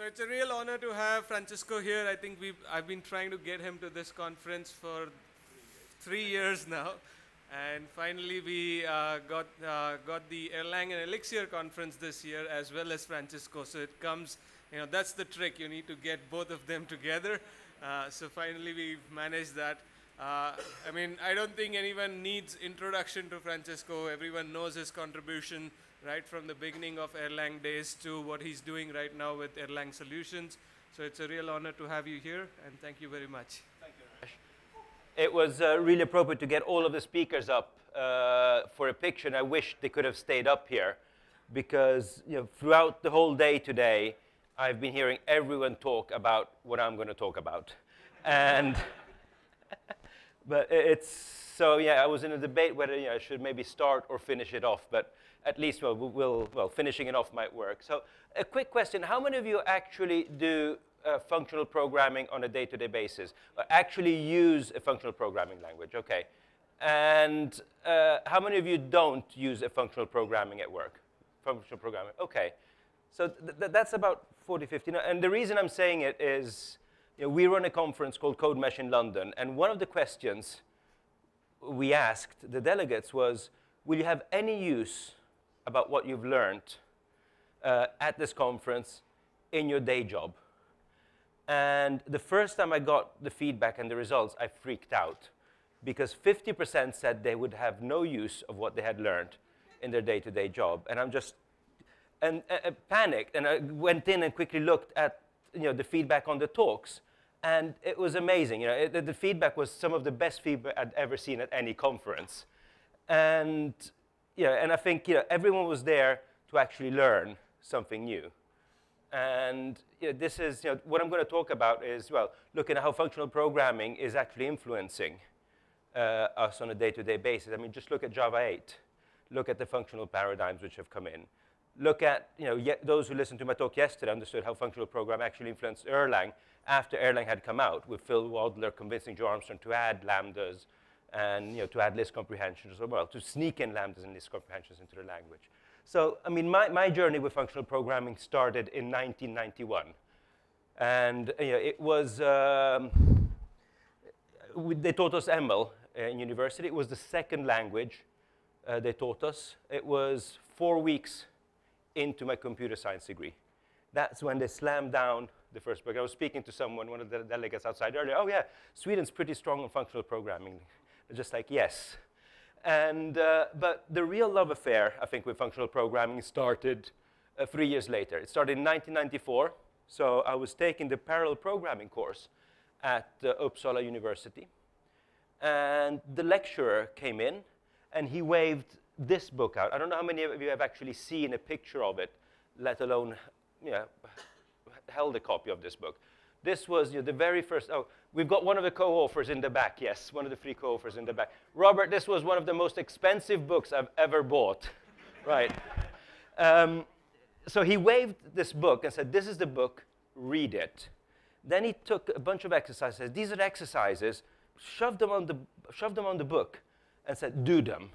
So it's a real honor to have Francesco here. I think we've, I've been trying to get him to this conference for three years now. And finally, we uh, got, uh, got the Erlang and Elixir conference this year, as well as Francesco. So it comes, you know, that's the trick. You need to get both of them together. Uh, so finally, we've managed that. Uh, I mean, I don't think anyone needs introduction to Francesco. Everyone knows his contribution right from the beginning of Erlang days to what he's doing right now with Erlang Solutions. So it's a real honor to have you here, and thank you very much. Thank you, Ramesh. It was uh, really appropriate to get all of the speakers up uh, for a picture, and I wish they could have stayed up here, because you know, throughout the whole day today, I've been hearing everyone talk about what I'm going to talk about. And but it's so yeah, I was in a debate whether you know, I should maybe start or finish it off, but at least well, we'll, well, finishing it off might work. So a quick question, how many of you actually do uh, functional programming on a day-to-day -day basis, or actually use a functional programming language? Okay. And uh, how many of you don't use a functional programming at work? Functional programming, okay. So th that's about 40, 50. And the reason I'm saying it is, you know, we run a conference called CodeMesh in London, and one of the questions we asked the delegates was, will you have any use about what you've learned uh, at this conference in your day job. And the first time I got the feedback and the results, I freaked out because 50% said they would have no use of what they had learned in their day-to-day -day job. And I'm just and uh, uh, panicked, and I went in and quickly looked at you know, the feedback on the talks, and it was amazing. You know, it, the feedback was some of the best feedback I'd ever seen at any conference. And yeah, and I think you know, everyone was there to actually learn something new. And you know, this is, you know, what I'm going to talk about is, well, looking at how functional programming is actually influencing uh, us on a day-to-day -day basis. I mean, just look at Java 8. Look at the functional paradigms which have come in. Look at, you know, those who listened to my talk yesterday understood how functional programming actually influenced Erlang after Erlang had come out, with Phil Wadler convincing Joe Armstrong to add lambdas and you know, to add list comprehensions as well, to sneak in lambdas and list comprehensions into the language. So, I mean, my, my journey with functional programming started in 1991. And you know, it was, um, they taught us ML in university. It was the second language uh, they taught us. It was four weeks into my computer science degree. That's when they slammed down the first book. I was speaking to someone, one of the delegates outside earlier. Oh, yeah, Sweden's pretty strong on functional programming just like, yes. And, uh, but the real love affair, I think, with functional programming started uh, three years later. It started in 1994. So I was taking the parallel programming course at uh, Uppsala University. And the lecturer came in, and he waved this book out. I don't know how many of you have actually seen a picture of it, let alone you know, held a copy of this book. This was you know, the very first, oh, we've got one of the co-authors in the back, yes, one of the three co-authors in the back. Robert, this was one of the most expensive books I've ever bought, right? Um, so he waved this book and said, this is the book, read it. Then he took a bunch of exercises. These are exercises, shoved them on the, shoved them on the book and said, do them.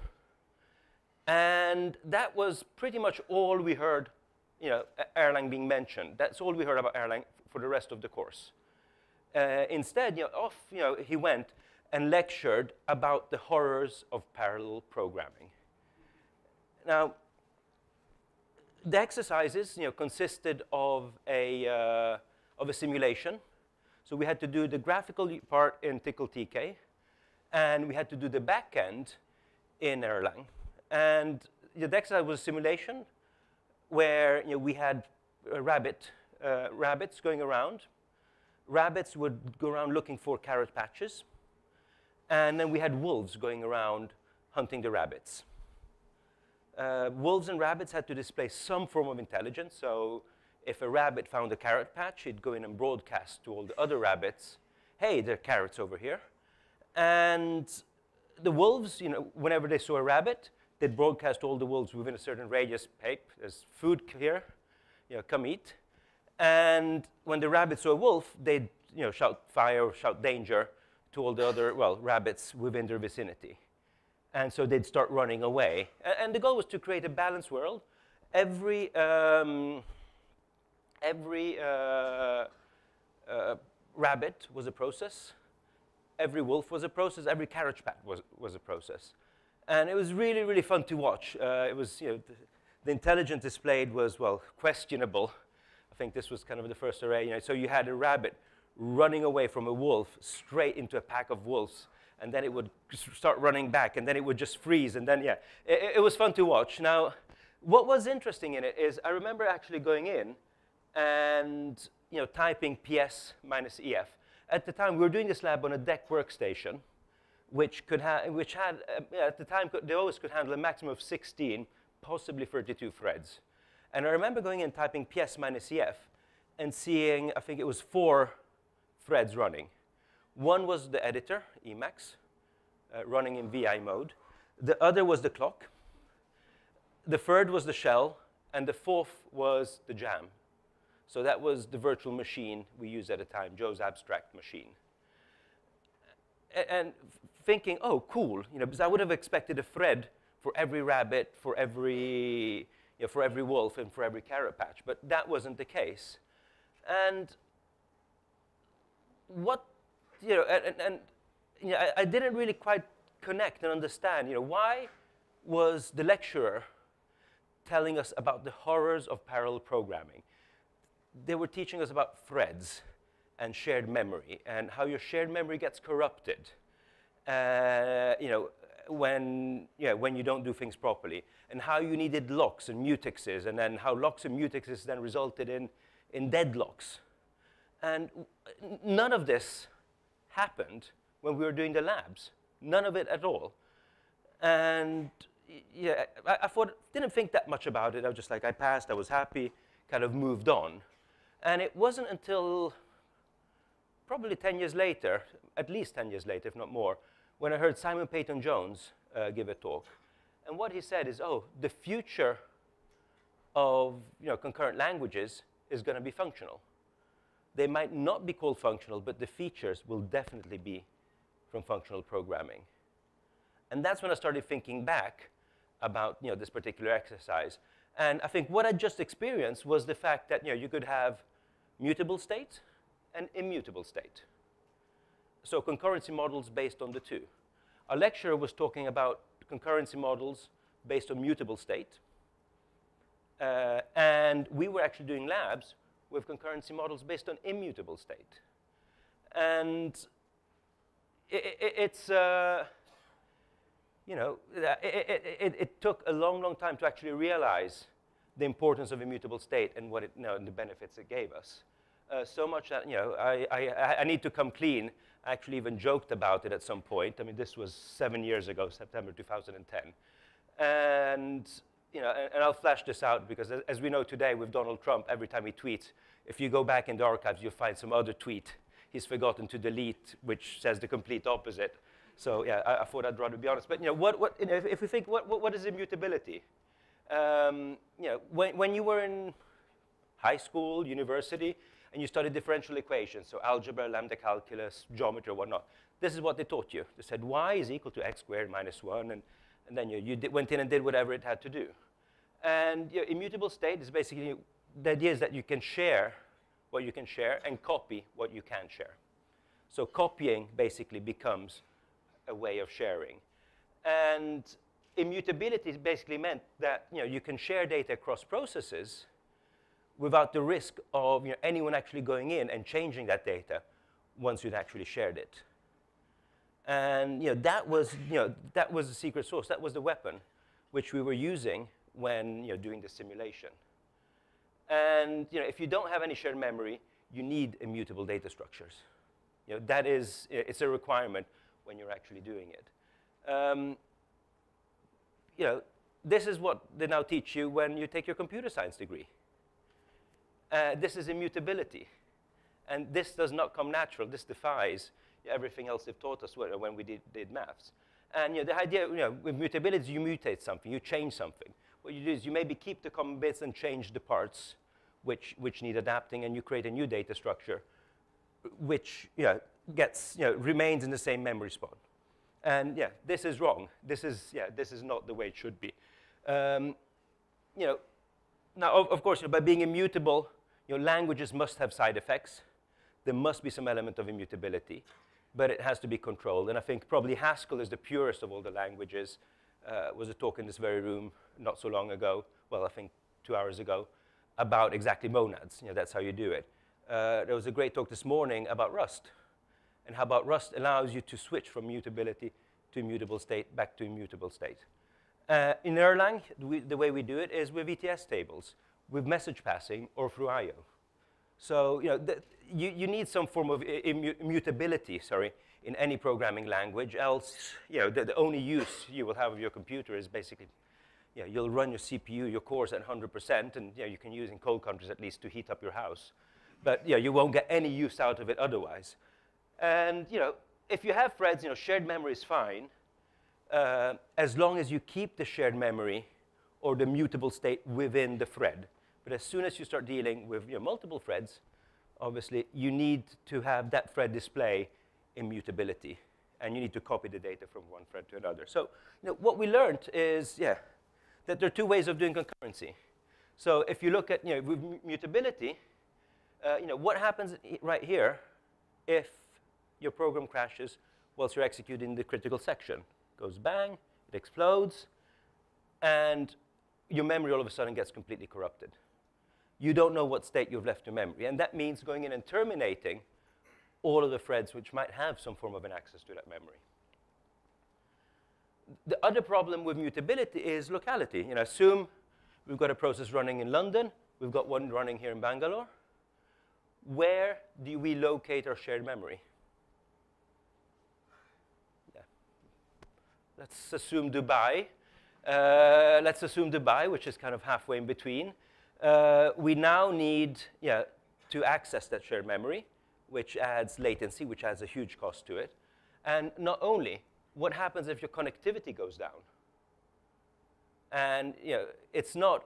And that was pretty much all we heard, you know, Erlang being mentioned. That's all we heard about Erlang for the rest of the course. Uh, instead, you know, off you know, he went and lectured about the horrors of parallel programming. Now, the exercises you know, consisted of a, uh, of a simulation. So we had to do the graphical part in Tcl/Tk, and we had to do the back end in Erlang. And the exercise was a simulation where you know, we had a rabbit uh, rabbits going around. Rabbits would go around looking for carrot patches. And then we had wolves going around hunting the rabbits. Uh, wolves and rabbits had to display some form of intelligence. So if a rabbit found a carrot patch, it'd go in and broadcast to all the other rabbits, hey, there are carrots over here. And the wolves, you know, whenever they saw a rabbit, they'd broadcast all the wolves within a certain radius, hey, there's food here, you know, come eat. And when the rabbits saw a wolf, they'd you know, shout fire, shout danger to all the other, well, rabbits within their vicinity. And so they'd start running away. And, the goal was to create a balanced world. Every, um, every uh, uh, rabbit was a process, every wolf was a process, every carriage patch was, was a process. And it was really, really fun to watch. Uh, it was, you know, the, the intelligence displayed was, well, questionable. I think this was kind of the first array. You know, so you had a rabbit running away from a wolf straight into a pack of wolves, and then it would start running back, and then it would just freeze, and then, yeah, it, it was fun to watch. Now, what was interesting in it is I remember actually going in and you know, typing PS minus EF. At the time, we were doing this lab on a DEC workstation, which, could ha which had, uh, at the time, they always could handle a maximum of 16, possibly 32 threads. And I remember going and typing PS minus EF and seeing, I think it was four threads running. One was the editor, Emacs, uh, running in VI mode. The other was the clock. The third was the shell. And the fourth was the jam. So that was the virtual machine we used at the time, Joe's abstract machine. And thinking, oh, cool, you know, because I would have expected a thread for every rabbit, for every, you know, for every wolf, and for every carrot patch, but that wasn't the case. And what, you know, and, and you know, I, I didn't really quite connect and understand, you know, why was the lecturer telling us about the horrors of parallel programming? they were teaching us about threads and shared memory and how your shared memory gets corrupted. Uh, you know, when, yeah, when you don't do things properly, and how you needed locks and mutexes, and then how locks and mutexes then resulted in, in deadlocks. And none of this happened when we were doing the labs. None of it at all. And yeah, I, I thought, didn't think that much about it. I was just like, I passed, I was happy, kind of moved on. And it wasn't until probably 10 years later, at least 10 years later, if not more, when I heard Simon Peyton Jones uh, give a talk. And what he said is, oh, the future of you know, concurrent languages is going to be functional. They might not be called functional, but the features will definitely be from functional programming. And that's when I started thinking back about you know, this particular exercise. And I think what I just experienced was the fact that you, know, you could have mutable state and immutable state. So concurrency models based on the two. Our lecturer was talking about concurrency models based on mutable state. Uh, and we were actually doing labs with concurrency models based on immutable state. And it, it, it's, uh, you know, it, it, it, took a long, long time to actually realize the importance of immutable state and what it, you know, and the benefits it gave us. Uh, so much that, you know, I, I, I need to come clean. I actually even joked about it at some point. I mean, this was seven years ago, September 2010. And, you know, and, and I'll flash this out because as, as we know today with Donald Trump, every time he tweets, if you go back in the archives, you'll find some other tweet he's forgotten to delete, which says the complete opposite. So yeah, I, I, thought I'd rather be honest. But you know, what, what, you know, if, if, we think, what, what, what is immutability? Um, you know, when, when you were in high school, university, and you studied differential equations, so algebra, lambda calculus, geometry, whatnot, this is what they taught you. They said y is equal to x squared minus 1, and, and then you, you did, went in and did whatever it had to do. And your immutable state is basically, the idea is that you can share what you can share and copy what you can share. So copying basically becomes a way of sharing. And immutability is basically meant that you, know, you can share data across processes without the risk of you know, anyone actually going in and changing that data once you'd actually shared it. And you know, that, was, you know, that was the secret source. That was the weapon which we were using when you know, doing the simulation. And you know, if you don't have any shared memory, you need immutable data structures. You know, that is, it's a requirement when you're actually doing it. Um, you know, this is what they now teach you when you take your computer science degree. Uh, this is immutability. And this does not come natural. This defies everything else they've taught us when we did, did maths. And you know, the idea, you know, with mutability, you mutate something, you change something. What you do is you maybe keep the common bits and change the parts which, which need adapting, and you create a new data structure which you know, gets, you know, remains in the same memory spot. And yeah, this is wrong. This is, yeah, this is not the way it should be. Um, you know, now, of, of course, by being immutable, you know, languages must have side effects. There must be some element of immutability, but it has to be controlled. And I think probably Haskell is the purest of all the languages. Uh, was a talk in this very room not so long ago, well, I think two hours ago, about exactly monads. You know, that's how you do it. Uh, there was a great talk this morning about Rust, and how about Rust allows you to switch from mutability to immutable state back to immutable state. Uh, in Erlang, we, the way we do it is with ETS tables, with message passing, or through I.O. So you, know, you, you need some form of immutability, sorry, in any programming language, else you know, the, the only use you will have of your computer is basically you know, you'll run your CPU, your cores at 100%, and you, know, you can use in cold countries at least to heat up your house. But you, know, you won't get any use out of it otherwise. And you know, if you have threads, you know, shared memory is fine, uh, as long as you keep the shared memory or the mutable state within the thread. But as soon as you start dealing with you know, multiple threads, obviously you need to have that thread display immutability. And you need to copy the data from one thread to another. So you know, what we learned is, yeah, that there are two ways of doing concurrency. So if you look at, you know, with mutability, uh, you know, what happens right here if your program crashes whilst you're executing the critical section? It goes bang, it explodes, and your memory all of a sudden gets completely corrupted. You don't know what state you've left your memory. And that means going in and terminating all of the threads which might have some form of an access to that memory. The other problem with mutability is locality. You know, assume we've got a process running in London, we've got one running here in Bangalore. Where do we locate our shared memory? Yeah. Let's assume Dubai. Uh, let's assume Dubai, which is kind of halfway in between. Uh, we now need yeah, to access that shared memory which adds latency, which adds a huge cost to it. And not only, what happens if your connectivity goes down? And you know, it's not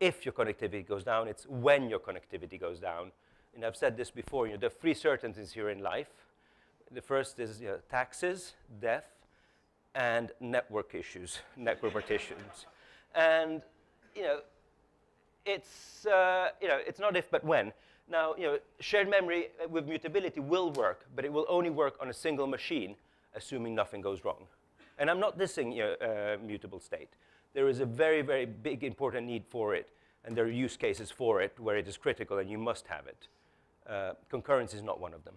if your connectivity goes down, it's when your connectivity goes down. And I've said this before, you know, there are three certainties here in life. The first is you know, taxes, death, and network issues, network partitions. And you know, it's, uh, you know, it's not if but when. Now, you know, shared memory with mutability will work, but it will only work on a single machine, assuming nothing goes wrong. And I'm not dissing you know, uh, mutable state. There is a very, very big important need for it, and there are use cases for it where it is critical and you must have it. Uh, concurrence is not one of them.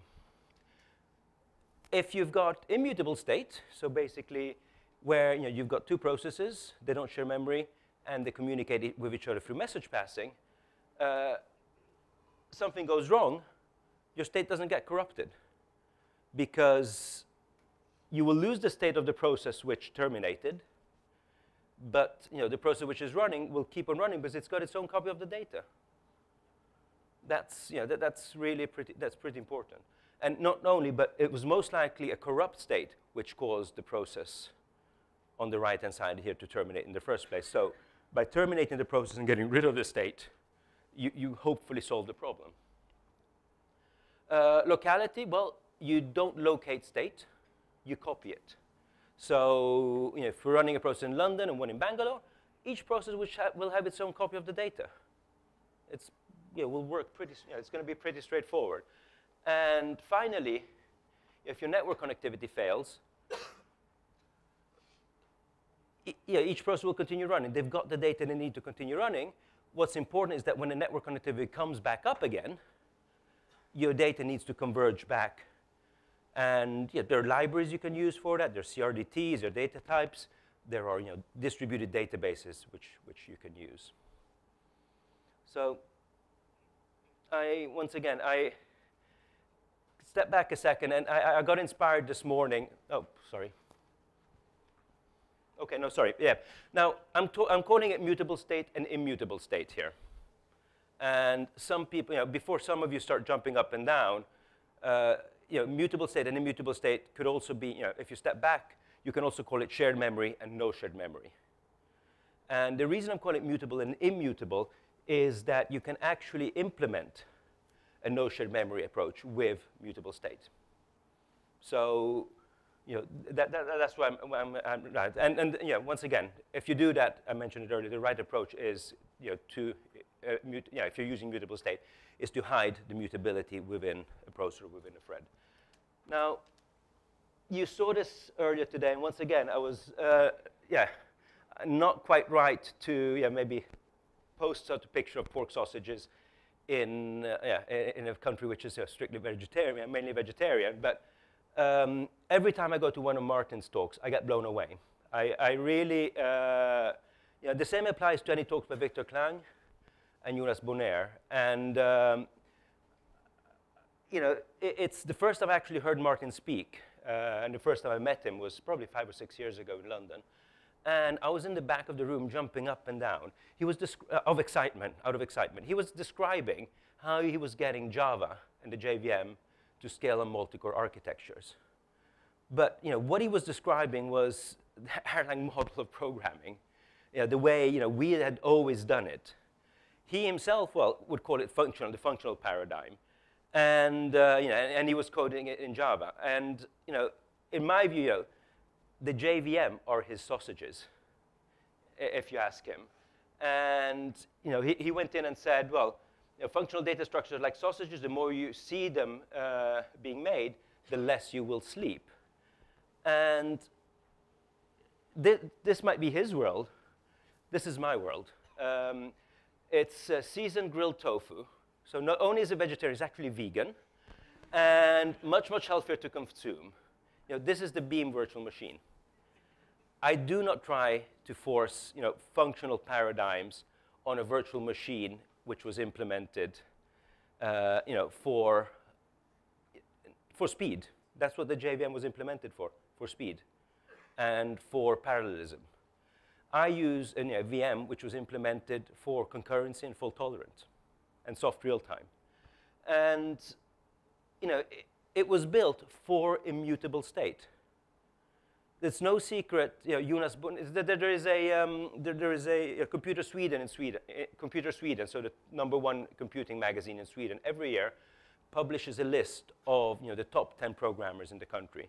If you've got immutable state, so basically where you know, you've got two processes, they don't share memory, and they communicate with each other through message passing, uh, something goes wrong, your state doesn't get corrupted because you will lose the state of the process which terminated, but you know, the process which is running will keep on running because it's got its own copy of the data. That's, you know, that, that's really pretty, that's pretty important. And not only, but it was most likely a corrupt state which caused the process on the right-hand side here to terminate in the first place. So by terminating the process and getting rid of the state, you, you hopefully solve the problem. Uh, locality, well, you don't locate state, you copy it. So you know, if we're running a process in London and one in Bangalore, each process ha will have its own copy of the data. It's, you know, will work pretty, you know, it's going to be pretty straightforward. And finally, if your network connectivity fails, yeah, each process will continue running. They've got the data they need to continue running, what's important is that when the network connectivity comes back up again, your data needs to converge back. And yeah, there are libraries you can use for that. There are CRDTs, there are data types. There are you know, distributed databases which, which you can use. So I, once again, I step back a second, and I, I got inspired this morning. Oh, sorry. Okay, no, sorry, yeah. Now, I'm, I'm calling it mutable state and immutable state here. And some people, you know, before some of you start jumping up and down, uh, you know, mutable state and immutable state could also be, you know, if you step back, you can also call it shared memory and no shared memory. And the reason I'm calling it mutable and immutable is that you can actually implement a no shared memory approach with mutable state. So you know, that, that, that's why I'm, I'm, I'm right. And, and yeah, once again, if you do that, I mentioned it earlier, the right approach is you know, to uh, mut- yeah, if you're using mutable state, is to hide the mutability within a processor, within a thread. Now, you saw this earlier today, and once again, I was, uh, yeah, not quite right to, yeah, maybe post such a picture of pork sausages in, uh, yeah, in a country which is uh, strictly vegetarian, mainly vegetarian, but um, every time I go to one of Martin's talks, I get blown away. I, I really, uh, you know, the same applies to any talks by Viktor Klang and Jonas Bonér. And, um, you know, it, it's the first time I've actually heard Martin speak. Uh, and the first time I met him was probably five or six years ago in London. And I was in the back of the room jumping up and down. He was uh, of excitement, out of excitement. He was describing how he was getting Java and the JVM to scale on multi-core architectures. But you know, what he was describing was the Erlang model of programming, you know, the way you know, we had always done it. He himself, well, would call it functional, the functional paradigm. And, uh, you know, and, and, he was coding it in Java. And you know, in my view, you know, the JVM are his sausages, if you ask him. And you know, he, he went in and said, well, functional data structures like sausages, the more you see them uh, being made, the less you will sleep. And th this might be his world. This is my world. Um, it's uh, seasoned grilled tofu. So not only is it vegetarian, it's actually vegan, and much, much healthier to consume. You know, this is the Beam virtual machine. I do not try to force you know, functional paradigms on a virtual machine which was implemented uh, you know, for, for speed. That's what the JVM was implemented for, for speed and for parallelism. I use a you know, VM which was implemented for concurrency and fault tolerance and soft real time. And you know, it, it was built for immutable state. It's no secret, you know, Jonas, that there is a, um, there, there is a, a, Computer Sweden in Sweden, uh, Computer Sweden, so the number one computing magazine in Sweden, every year publishes a list of, you know, the top 10 programmers in the country.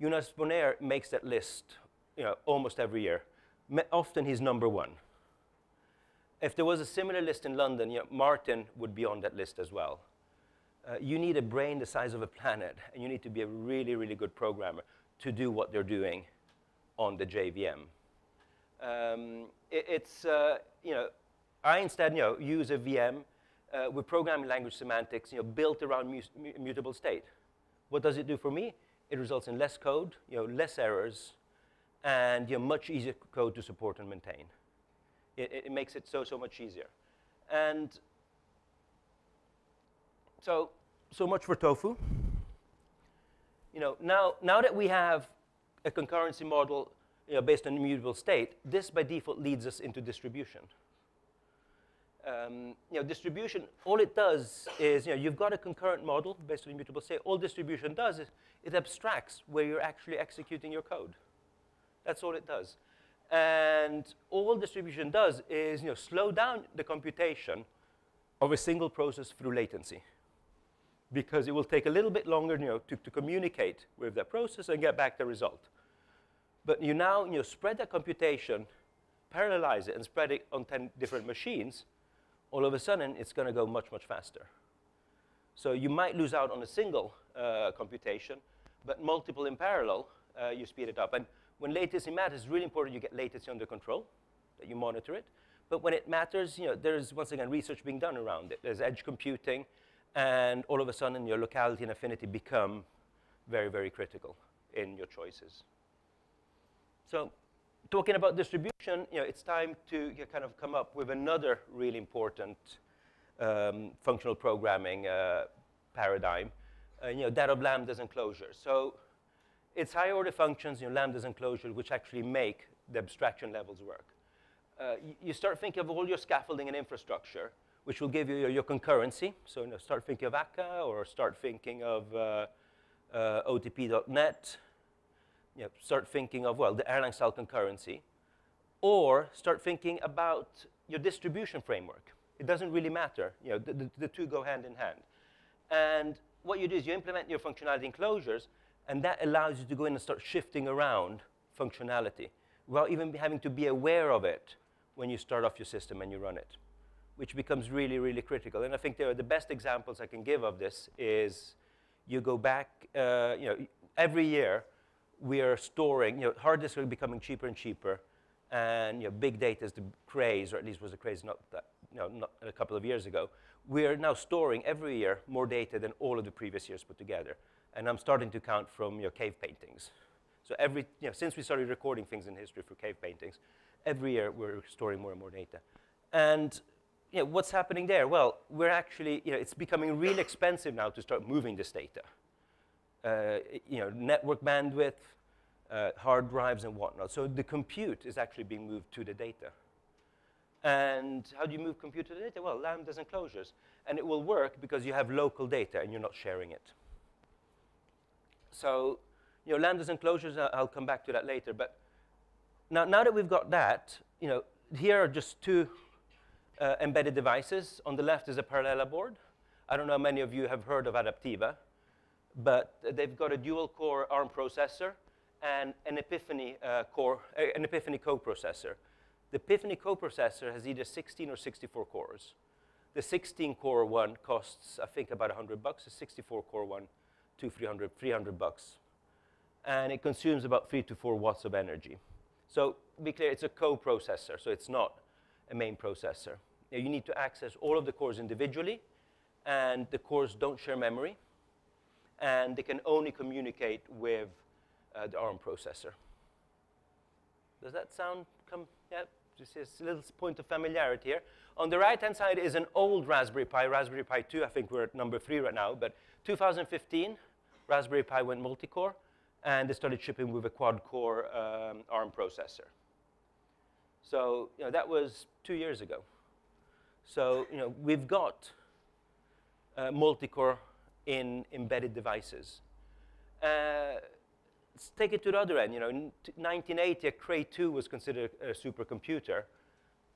Jonas Bonér makes that list, you know, almost every year. often he's number one. If there was a similar list in London, you know, Martin would be on that list as well. Uh, you need a brain the size of a planet, and you need to be a really, really good programmer to do what they're doing on the JVM. Um, it, it's, uh, you know, I instead, you know, use a VM uh, with programming language semantics, you know, built around mu mutable state. What does it do for me? It results in less code, you know, less errors, and you know, much easier code to support and maintain. It, it makes it so, so much easier. And so, so much for tofu you know, now, now that we have a concurrency model you know, based on immutable state, this by default leads us into distribution. Um, you know, distribution, all it does is, you know, you've got a concurrent model based on immutable state. All distribution does is it abstracts where you're actually executing your code. That's all it does. And all distribution does is, you know, slow down the computation of a single process through latency because it will take a little bit longer you know, to, to communicate with the process and get back the result. But you now you know, spread that computation, parallelize it, and spread it on 10 different machines, all of a sudden it's going to go much, much faster. So you might lose out on a single uh, computation, but multiple in parallel, uh, you speed it up. And when latency matters, it's really important you get latency under control, that you monitor it. But when it matters, you know, there's, once again, research being done around it. There's edge computing, and all of a sudden your locality and affinity become very, very critical in your choices. So talking about distribution, you know, it's time to kind of come up with another really important um, functional programming uh, paradigm, uh, you know, that of lambdas and closures. So it's higher order functions, you know, lambdas and closures, which actually make the abstraction levels work. Uh, you start thinking of all your scaffolding and infrastructure, which will give you your, your concurrency. So you know, start thinking of Akka or start thinking of uh, uh, OTP.NET. You know, start thinking of, well, the Erlang style concurrency. Or start thinking about your distribution framework. It doesn't really matter. You know, the, the, the two go hand in hand. And what you do is you implement your functionality enclosures, and that allows you to go in and start shifting around functionality without even having to be aware of it when you start off your system and you run it which becomes really, really critical. And I think the best examples I can give of this is you go back, uh, you know, every year we are storing, you know, hard disks are becoming cheaper and cheaper, and you know, big data is the craze, or at least was a craze not that, you know, not a couple of years ago. We are now storing every year more data than all of the previous years put together. And I'm starting to count from your know, cave paintings. So every, you know, since we started recording things in history for cave paintings, every year we're storing more and more data. And know, what's happening there? Well, we're actually, you know, it's becoming really expensive now to start moving this data. Uh, you know, network bandwidth, uh, hard drives and whatnot. So the compute is actually being moved to the data. And how do you move compute to the data? Well, lambdas and closures. And it will work because you have local data and you're not sharing it. So, you know, lambdas and closures, I'll come back to that later. But now, now that we've got that, you know, here are just two uh, embedded devices. On the left is a Parallella board. I don't know how many of you have heard of Adapteva, but they've got a dual-core ARM processor and an Epiphany uh, core, uh, an Epiphany coprocessor. The Epiphany coprocessor has either 16 or 64 cores. The 16-core one costs, I think, about 100 bucks. The 64-core one, two, 300, 300 bucks. And it consumes about three to four watts of energy. So be clear, it's a co-processor, so it's not a main processor. Now, you need to access all of the cores individually, and the cores don't share memory, and they can only communicate with uh, the ARM processor. Does that sound come? Yeah, just a little point of familiarity here. On the right-hand side is an old Raspberry Pi, Raspberry Pi 2. I think we're at number three right now, but 2015, Raspberry Pi went multi-core, and they started shipping with a quad-core um, ARM processor. So you know, that was two years ago. So you know, we've got uh, multi-core in embedded devices. Uh, let's take it to the other end. You know, in 1980, a Cray 2 was considered a supercomputer.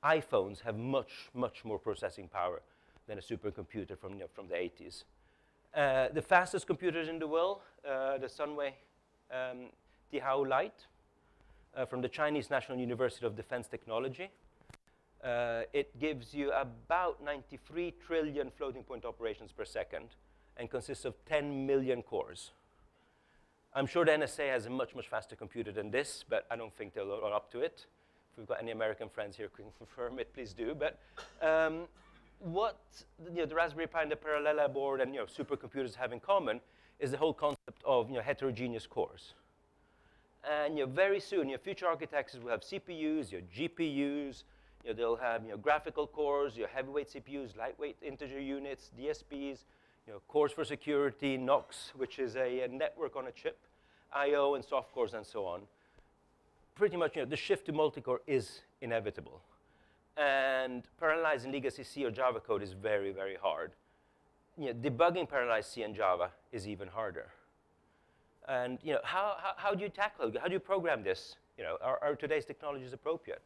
iPhones have much, much more processing power than a supercomputer from, you know, from the 80s. Uh, the fastest computers in the world, uh, the Sunway um, TaihuLight, uh, from the Chinese National University of Defense Technology. Uh, it gives you about 93 trillion floating point operations per second and consists of 10 million cores. I'm sure the NSA has a much, much faster computer than this, but I don't think they'll run up to it. If we've got any American friends here who can confirm it, please do. But um, what you know, the Raspberry Pi and the Parallella board and you know, supercomputers have in common is the whole concept of you know, heterogeneous cores. And you know, very soon, your future architectures will have CPUs, your GPUs, you know, they'll have you know, graphical cores, your heavyweight CPUs, lightweight integer units, DSPs, you know, cores for security, NOCs, which is a, a network on a chip, I.O. and soft cores and so on. Pretty much, you know, the shift to multi-core is inevitable. And parallelizing legacy C or Java code is very, very hard. You know, debugging parallelized C and Java is even harder. And you know, how, how, how do you tackle? How do you program this? You know, are, are today's technologies appropriate?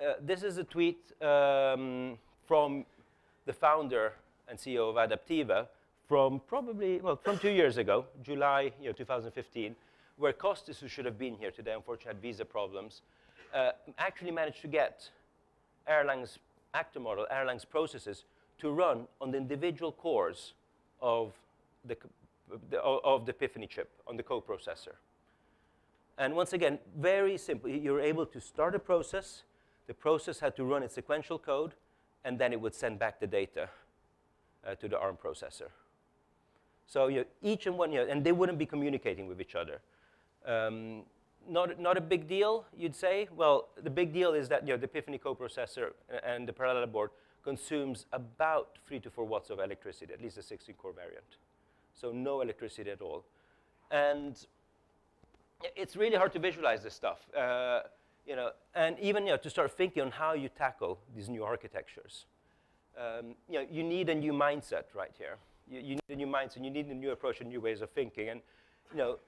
Uh, this is a tweet um, from the founder and CEO of Adapteva from probably, well, from two years ago, July you know, 2015, where Kostis, who should have been here today, unfortunately had visa problems, uh, actually managed to get Erlang's actor model, Erlang's processes, to run on the individual cores of the, the, of the Epiphany chip, on the coprocessor. And once again, very simple. You're able to start a process. The process had to run its sequential code, and then it would send back the data uh, to the ARM processor. So you know, each and one, you know, and they wouldn't be communicating with each other. Um, not, not a big deal, you'd say. Well, the big deal is that you know, the Epiphany coprocessor and the parallel board consumes about three to four watts of electricity, at least the 16-core variant. So no electricity at all. And it's really hard to visualize this stuff. Uh, you know, and even you know, to start thinking on how you tackle these new architectures um, you know, you need a new mindset right here. You, you, need a new mindset, you need a new approach and new ways of thinking. And, you know,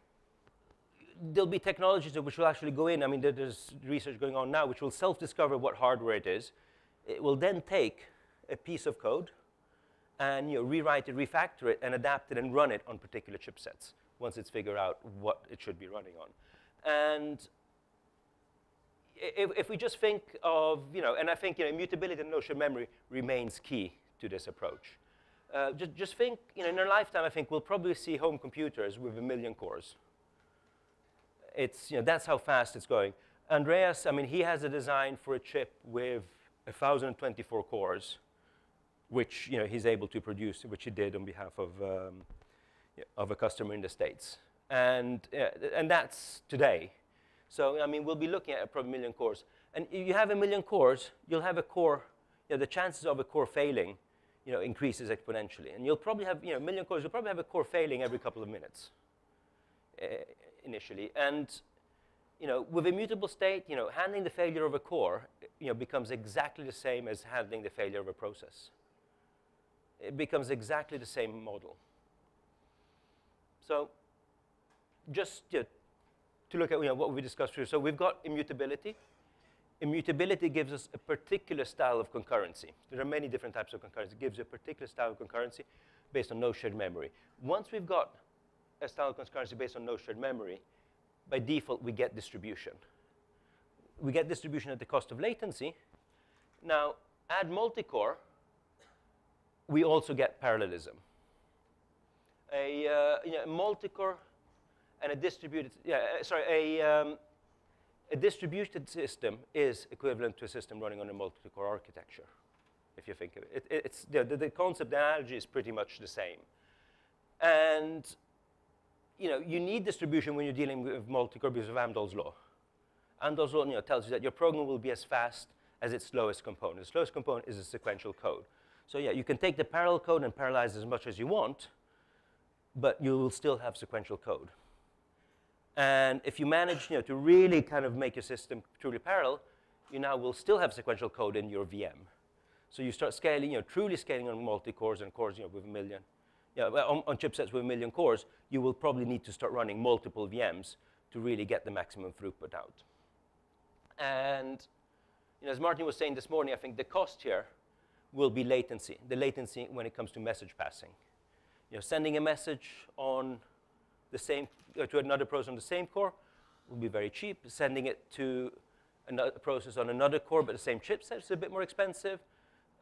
there'll be technologies which will actually go in. I mean, there's research going on now which will self-discover what hardware it is. It will then take a piece of code and you know, rewrite it, refactor it, and adapt it and run it on particular chipsets once it's figured out what it should be running on. And if, if we just think of, you know, and I think you know, immutability and no-shared memory remains key to this approach. Uh, just, just think, you know, in our lifetime, I think we'll probably see home computers with a million cores. It's, you know, that's how fast it's going. Andreas, I mean, he has a design for a chip with 1,024 cores, which, you know, he's able to produce, which he did on behalf of, um, of a customer in the States. And, uh, and that's today. So, I mean, we'll be looking at a million cores. And if you have a million cores, you'll have a core, you know, the chances of a core failing, you know, increases exponentially. And you'll probably have, you know, a million cores, you'll probably have a core failing every couple of minutes uh, initially. And, you know, with immutable state, you know, handling the failure of a core, you know, becomes exactly the same as handling the failure of a process. It becomes exactly the same model. So just to look at you know, what we discussed here. So we've got immutability. Immutability gives us a particular style of concurrency. There are many different types of concurrency. It gives you a particular style of concurrency based on no shared memory. Once we've got a style of concurrency based on no shared memory, by default, we get distribution. We get distribution at the cost of latency. Now, add multicore, we also get parallelism. A uh, you know, multicore and a distributed, yeah, uh, sorry, a, um, a distributed system is equivalent to a system running on a multi-core architecture, if you think of it. it it's, the, the, concept, the analogy is pretty much the same. And you know, you need distribution when you're dealing with multi-core because of Amdahl's law. Amdahl's law you know, tells you that your program will be as fast as its slowest component. The slowest component is a sequential code. So yeah, you can take the parallel code and parallelize as much as you want, but you will still have sequential code. And if you manage you know, to really kind of make your system truly parallel, you now will still have sequential code in your VM. So you start scaling, you know, truly scaling on multi-cores and cores you know, with a million. You know, on, on chipsets with a million cores, you will probably need to start running multiple VMs to really get the maximum throughput out. And you know, as Martin was saying this morning, I think the cost here will be latency, the latency when it comes to message passing. You know, sending a message on the same, uh, to another process on the same core will be very cheap. Sending it to another process on another core but the same chipset is a bit more expensive.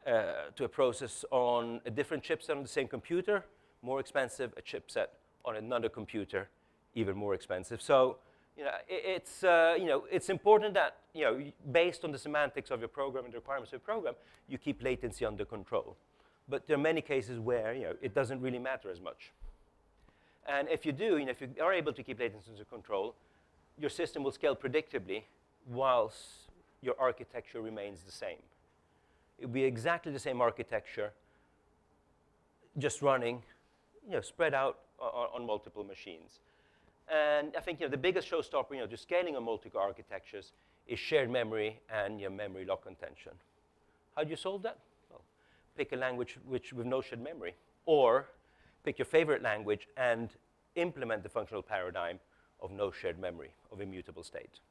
Uh, to a process on a different chipset on the same computer, more expensive. A chipset on another computer, even more expensive. So you know, it, it's, uh, you know, it's important that, you know, based on the semantics of your program and the requirements of your program, you keep latency under control. But there are many cases where, you know, it doesn't really matter as much. And if you do, you know, if you are able to keep latency under control, your system will scale predictably whilst your architecture remains the same. It will be exactly the same architecture, just running, you know, spread out on, on multiple machines. And I think you know, the biggest showstopper you know, to scaling on multi-core architectures is shared memory and your memory lock contention. How do you solve that? Well, pick a language which, with no shared memory, or pick your favorite language and implement the functional paradigm of no shared memory, of immutable state.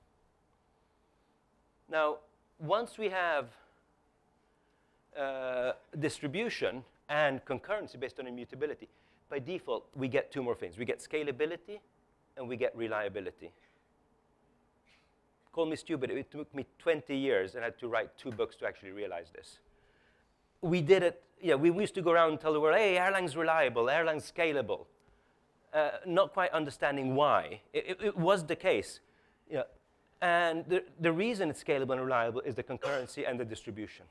Now, once we have uh, distribution and concurrency based on immutability, by default, we get two more things. We get scalability and we get reliability. Call me stupid, it took me 20 years and I had to write two books to actually realize this. We did it yeah, we used to go around and tell the world, hey, Erlang's reliable, Erlang's scalable. Uh, not quite understanding why. It, it, it was the case. Know, and the, the reason it's scalable and reliable is the concurrency and the distribution.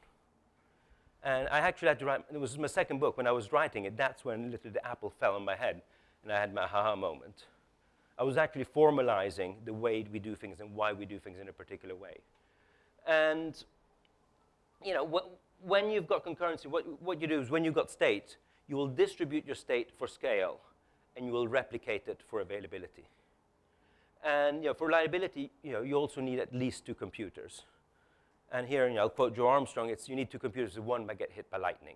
And I actually had to write, it was my second book. When I was writing it, that's when literally the apple fell on my head and I had my haha moment. I was actually formalizing the way we do things and why we do things in a particular way. And, you know, what, when you've got concurrency, what, what you do is when you've got state, you will distribute your state for scale, and you will replicate it for availability. And you know, for reliability, you, know, you also need at least two computers. And here, you know, I'll quote Joe Armstrong, it's you need two computers, one might get hit by lightning.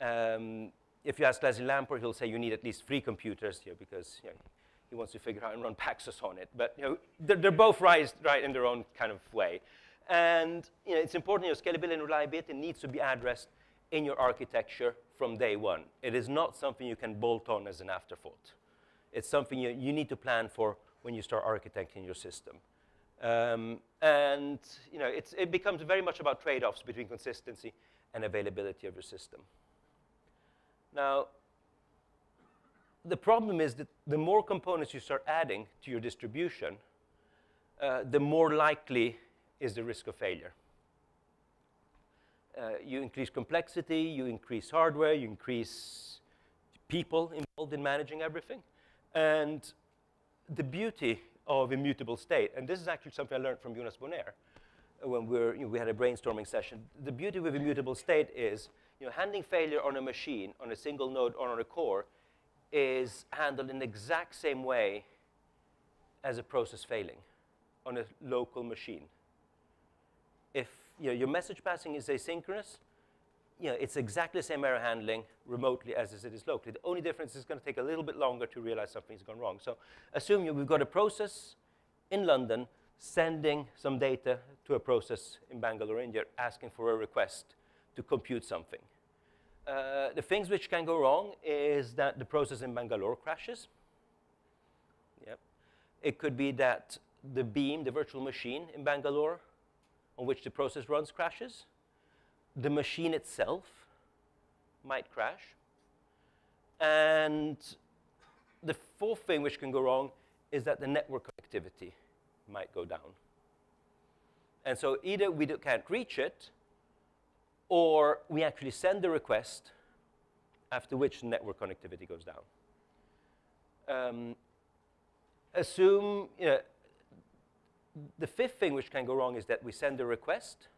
Um, if you ask Leslie Lamport, he'll say you need at least three computers here because you know, he wants to figure out and run Paxos on it. But you know, they're, they're both right, right in their own kind of way. And you know, it's important, you know, scalability and reliability needs to be addressed in your architecture from day one. It is not something you can bolt on as an afterthought. It's something you, you need to plan for when you start architecting your system. Um, and you know, it becomes very much about trade-offs between consistency and availability of your system. Now, the problem is that the more components you start adding to your distribution, uh, the more likely is the risk of failure. Uh, you increase complexity, you increase hardware, you increase people involved in managing everything. And the beauty of immutable state, and this is actually something I learned from Jonas Bonér when we, were, you know, we had a brainstorming session. The beauty with immutable state is you know, handling failure on a machine, on a single node, or on a core, is handled in the exact same way as a process failing on a local machine. If you know, your message passing is asynchronous, you know, it's exactly the same error handling remotely as it is locally. The only difference is going to take a little bit longer to realize something's gone wrong. So assume we've got a process in London sending some data to a process in Bangalore, India, asking for a request to compute something. Uh, the things which can go wrong is that the process in Bangalore crashes. Yep. It could be that the beam, the virtual machine in Bangalore, on which the process runs, crashes. The machine itself might crash. And the fourth thing which can go wrong is that the network connectivity might go down. And so either we can't reach it, or we actually send the request, after which network connectivity goes down. Um, assume, you know, the fifth thing which can go wrong is that we send a request,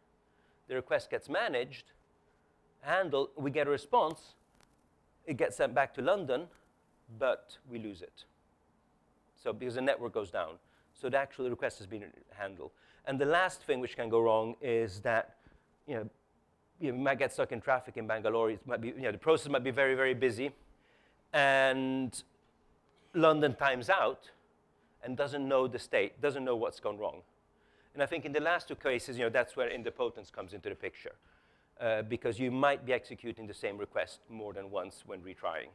the request gets managed, handled, we get a response, it gets sent back to London, but we lose it. So because the network goes down. So the actual request has been handled. And the last thing which can go wrong is that you know, you might get stuck in traffic in Bangalore. It might be, you know, the process might be very, very busy. And London times out and doesn't know the state, doesn't know what's gone wrong. And I think in the last two cases, you know, that's where idempotence comes into the picture. Uh, because you might be executing the same request more than once when retrying.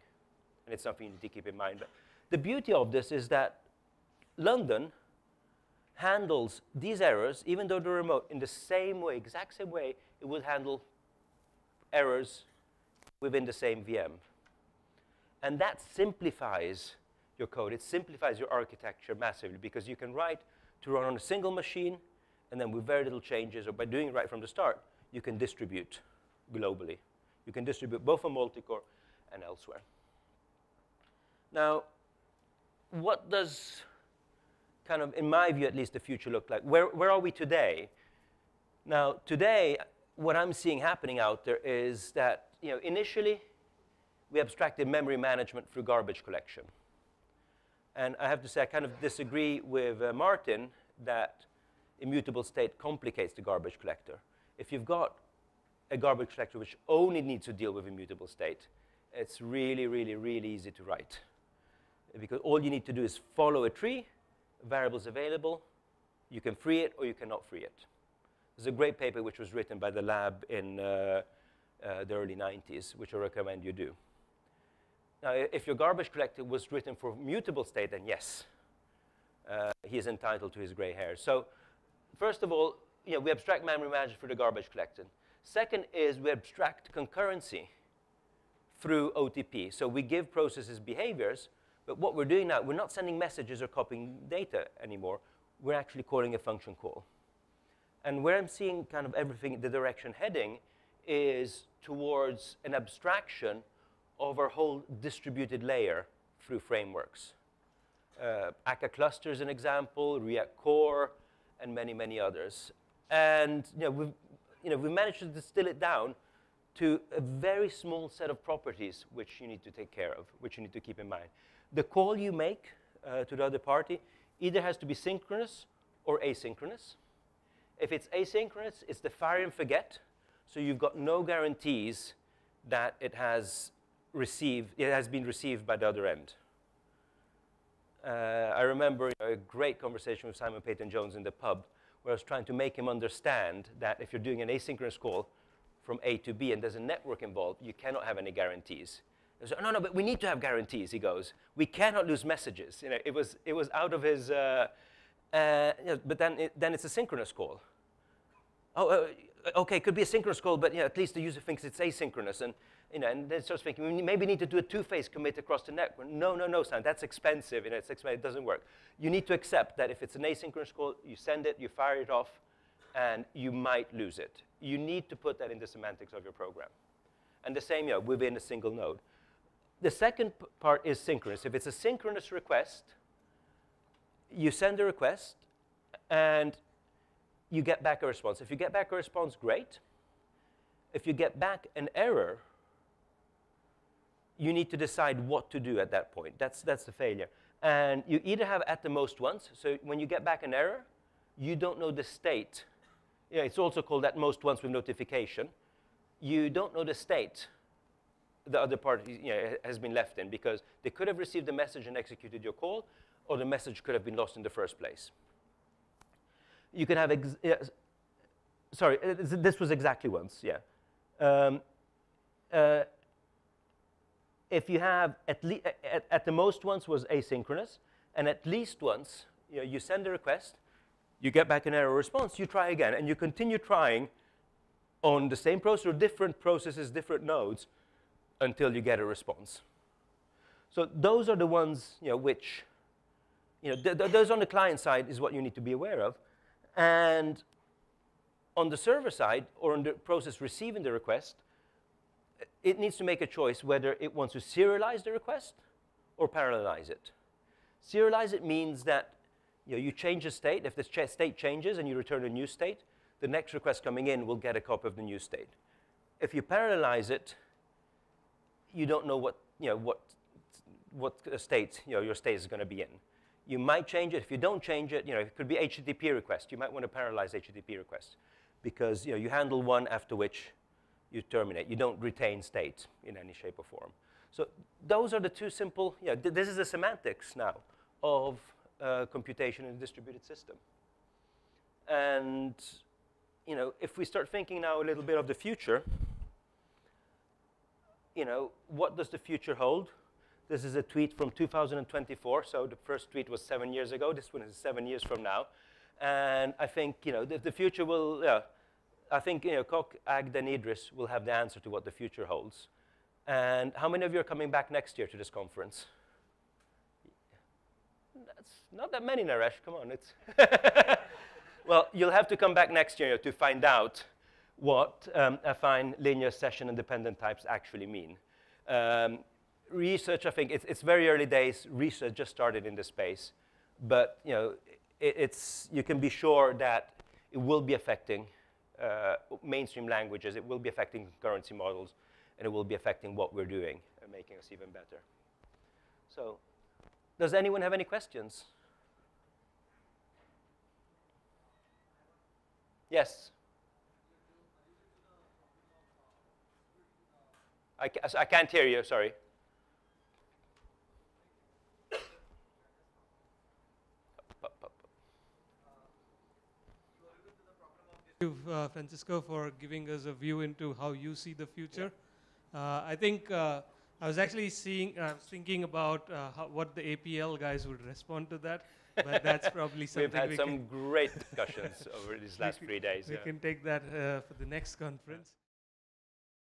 And it's something you need to keep in mind. But the beauty of this is that London handles these errors, even though they're remote, in the same way, exact same way it would handle errors within the same VM. And that simplifies your code. It simplifies your architecture massively because you can write to run on a single machine, and then with very little changes, or by doing it right from the start, you can distribute globally. You can distribute both on multicore and elsewhere. Now, what does kind of, in my view at least, the future look like? Where, where are we today? Now, today, what I'm seeing happening out there is that, you know, initially, we abstracted memory management through garbage collection. And I have to say, I kind of disagree with uh, Martin that immutable state complicates the garbage collector. If you've got a garbage collector which only needs to deal with immutable state, it's really, really, really easy to write. Because all you need to do is follow a tree, variables available, you can free it or you cannot free it. There's a great paper which was written by the lab in uh, uh, the early 90s, which I recommend you do. Now, if your garbage collector was written for mutable state, then yes, uh, he is entitled to his gray hair. So first of all, you know, we abstract memory management for the garbage collector. Second is we abstract concurrency through OTP. So we give processes behaviors, but what we're doing now, we're not sending messages or copying data anymore. We're actually calling a function call. And where I'm seeing kind of everything, the direction heading, is towards an abstraction of our whole distributed layer through frameworks. Uh, Akka cluster is an example, Riak Core, and many, many others. And you know, we've, you know, we managed to distill it down to a very small set of properties which you need to take care of, which you need to keep in mind. The call you make uh, to the other party either has to be synchronous or asynchronous. If it's asynchronous, it's the fire and forget. So you've got no guarantees that it has received, it has been received by the other end. Uh, I remember a great conversation with Simon Peyton Jones in the pub where I was trying to make him understand that if you're doing an asynchronous call from A to B and there's a network involved, you cannot have any guarantees. Said, no, no, but we need to have guarantees, he goes. We cannot lose messages. You know, it, was, it was out of his, uh, Uh, you know, but then, it, then it's a synchronous call. Oh, uh, okay, it could be a synchronous call, but you know, at least the user thinks it's asynchronous. And, you know, and then starts thinking, we maybe need to do a two-phase commit across the network. No, no, no, son, that's expensive. You know, it's expensive, it doesn't work. You need to accept that if it's an asynchronous call, you send it, you fire it off, and you might lose it. You need to put that in the semantics of your program. And the same you know, within a single node. The second part is synchronous. If it's a synchronous request, you send a request, and you get back a response. If you get back a response, great. If you get back an error, you need to decide what to do at that point. That's, that's the failure. And you either have at the most once, so when you get back an error, you don't know the state. Yeah, it's also called at most once with notification. You don't know the state the other party you know, has been left in because they could have received the message and executed your call, or the message could have been lost in the first place. You can have, sorry, uh, this was exactly once, yeah. Um, uh, if you have at, le- at, at, the most once was asynchronous, and at least once, you, know, you send a request, you get back an error response, you try again, and you continue trying on the same process or different processes, different nodes, until you get a response. So those are the ones you know, which, you know, th- th- those on the client side is what you need to be aware of. And on the server side, or on the process receiving the request, it needs to make a choice whether it wants to serialize the request or parallelize it. Serialize it means that you, know, you change a state. If the ch state changes and you return a new state, the next request coming in will get a copy of the new state. If you parallelize it, you don't know what, you know, what, what state you know, your state is going to be in. You might change it. If you don't change it, you know, it could be HTTP request. You might want to parallelize HTTP requests because you, know, you handle one after which you terminate. You don't retain state in any shape or form. So those are the two simple, yeah, th this is the semantics now of uh, computation in a distributed system. And, you know, if we start thinking now a little bit of the future, you know, what does the future hold? This is a tweet from 2024, so the first tweet was seven years ago. This one is seven years from now. And I think, you know, the, the future will, yeah, I think you know, Coq, Agda, and Idris will have the answer to what the future holds. And how many of you are coming back next year to this conference? That's not that many, Naresh. Come on, it's well, you'll have to come back next year to find out what um, affine linear session independent types actually mean. Um, research, I think, it's, it's, very early days. Research just started in this space, but you know, it, it's you can be sure that it will be affecting uh, mainstream languages, it will be affecting concurrency models, and it will be affecting what we're doing and making us even better. So, does anyone have any questions? Yes? I, I can't hear you, sorry. You, uh, Francesco, for giving us a view into how you see the future. Uh, I think uh, I was actually seeing, I was thinking about uh, how, what the APL guys would respond to that, but that's probably something We've had we some great discussions over these last three days. We yeah. can take that uh, for the next conference.